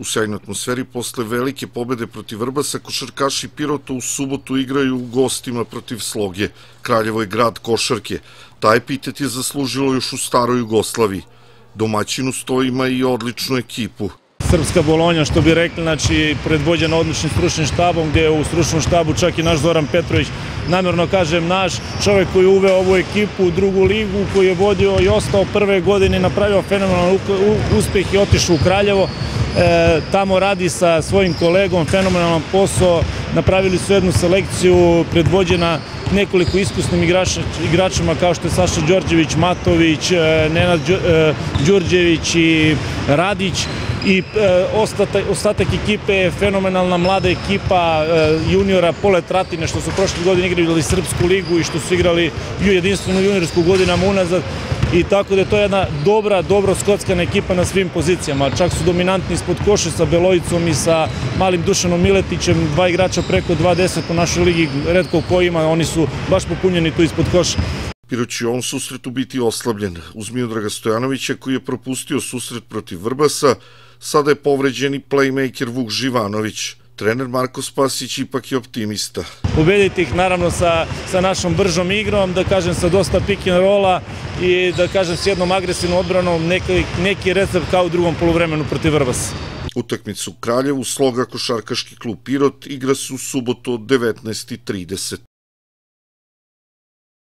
U sjajnoj atmosferi posle velike pobede protiv Vrbasa, košarkaši Pirota u subotu igraju u gostima protiv Sloge. Kraljevo je grad košarke. Taj epitet je zaslužilo još u staroj Jugoslaviji. Domaćinu stojima i odličnu ekipu. Srpska Bolonja, što bi rekli, znači, predvođena odličnim stručnim štabom, gde je u stručnom štabu čak i naš Zoran Petrović, namjerno kažem naš, čovek koji je uveo ovu ekipu u drugu ligu, koji je vodio i ostao prve godine, napravio fenomenalan uspeh i otišao u Kraljevo. E, tamo radi sa svojim kolegom, fenomenalan posao, napravili su jednu selekciju predvođena nekoliko iskusnim igračima kao što je Saša Đorđević, Matović, e, Nenad e, Đurđević i Radić. I e, ostatak, ostatak ekipe je fenomenalna mlada ekipa e, juniora Pole Tratine što su prošle godine igrali Srpsku ligu i što su igrali jedinstvenu juniorsku godinama unazad i tako da je to jedna dobra, dobro skockana ekipa na svim pozicijama. Čak su dominantni ispod koše sa Belojicom i sa malim Dušanom Miletićem, dva igrača preko 20 u našoj ligi, redko ko ima, oni su baš popunjeni tu ispod koša. Piro će on susretu biti oslabljen. Uz Miodraga Stojanovića koji je propustio susret protiv Vrbasa, sada je povređeni playmaker Vuk Živanović. Trener Marko Spasić ipak je optimista. Ubediti ih naravno sa, sa našom bržom igrom, da kažem sa dosta pick and rolla i da kažem s jednom agresivnom odbranom neki, neki recept kao u drugom polovremenu protiv Vrbasa. Utakmicu u Kraljevu sloga košarkaški klub Pirot igra se u subotu od 19.30.